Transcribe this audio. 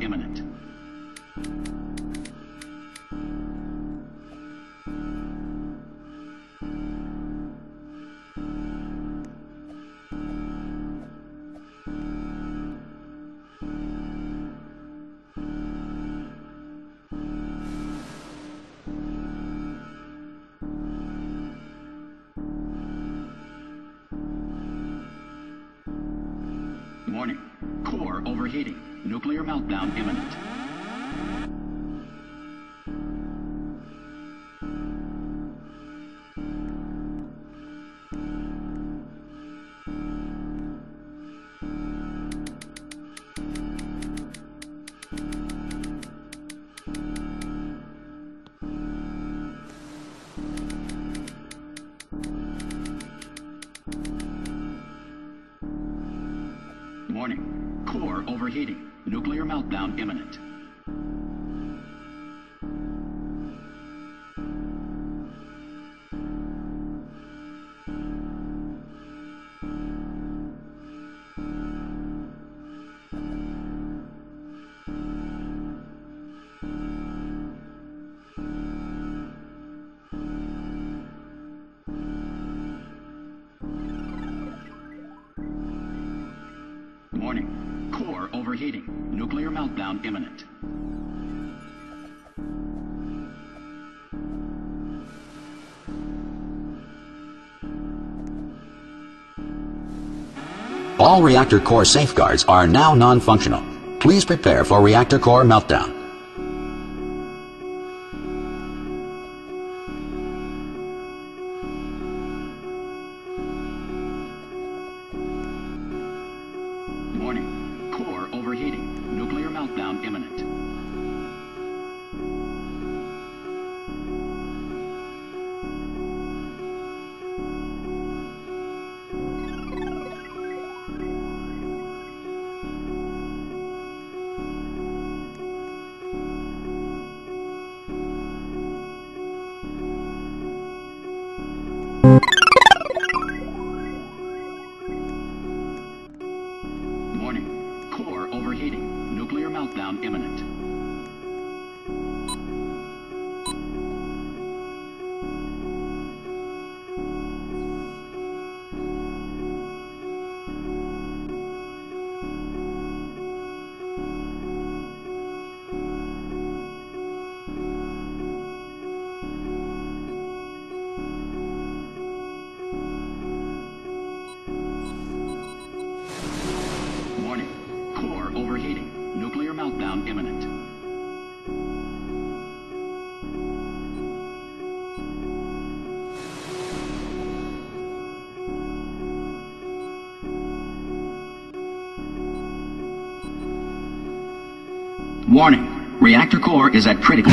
imminent. Nuclear meltdown imminent. Core overheating. Nuclear meltdown imminent. Warning. Core overheating. Nuclear meltdown imminent. All reactor core safeguards are now non-functional. Please prepare for reactor core meltdown. Meltdown imminent. Warning. Reactor core is at critical.